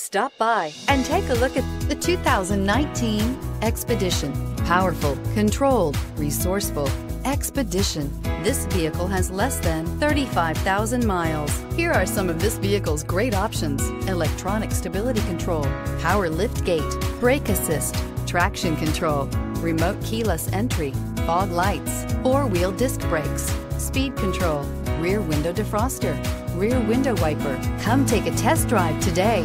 Stop by and take a look at the 2019 Expedition. Powerful, controlled, resourceful. Expedition. This vehicle has less than 35,000 miles. Here are some of this vehicle's great options. Electronic stability control, power lift gate, brake assist, traction control, remote keyless entry, fog lights, four-wheel disc brakes, speed control, rear window defroster, rear window wiper. Come take a test drive today.